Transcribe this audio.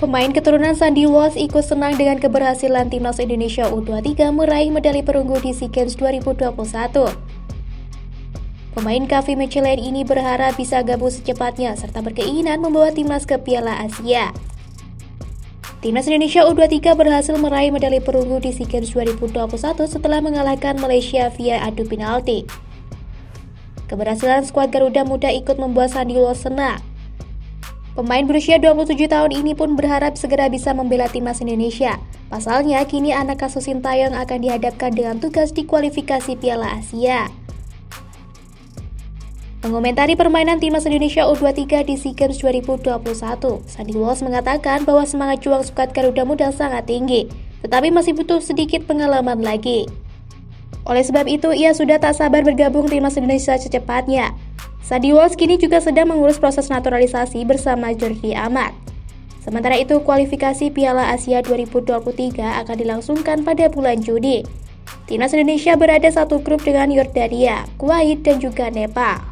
Pemain keturunan Sandy Walsh ikut senang dengan keberhasilan timnas Indonesia U23 meraih medali perunggu di SEA Games 2021. Pemain Kavi Michelin ini berharap bisa gabung secepatnya serta berkeinginan membawa timnas ke Piala Asia. Timnas Indonesia U23 berhasil meraih medali perunggu di SEA Games 2021 setelah mengalahkan Malaysia via adu penalti. Keberhasilan skuad Garuda Muda ikut membuat Sandy Walsh senang. Pemain berusia 27 tahun ini pun berharap segera bisa membela timnas Indonesia. Pasalnya, kini anak kasus Sintayong akan dihadapkan dengan tugas di kualifikasi Piala Asia. Mengomentari permainan timnas Indonesia U23 di SEA Games 2021, Sandy Walsh mengatakan bahwa semangat juang skuad Garuda Muda sangat tinggi, tetapi masih butuh sedikit pengalaman lagi. Oleh sebab itu, ia sudah tak sabar bergabung timnas Indonesia secepatnya. Sandy Walsh kini juga sedang mengurus proses naturalisasi bersama Jordi Amat. Sementara itu, kualifikasi Piala Asia 2023 akan dilangsungkan pada bulan Juni. Timnas Indonesia berada satu grup dengan Yordania, Kuwait, dan juga Nepal.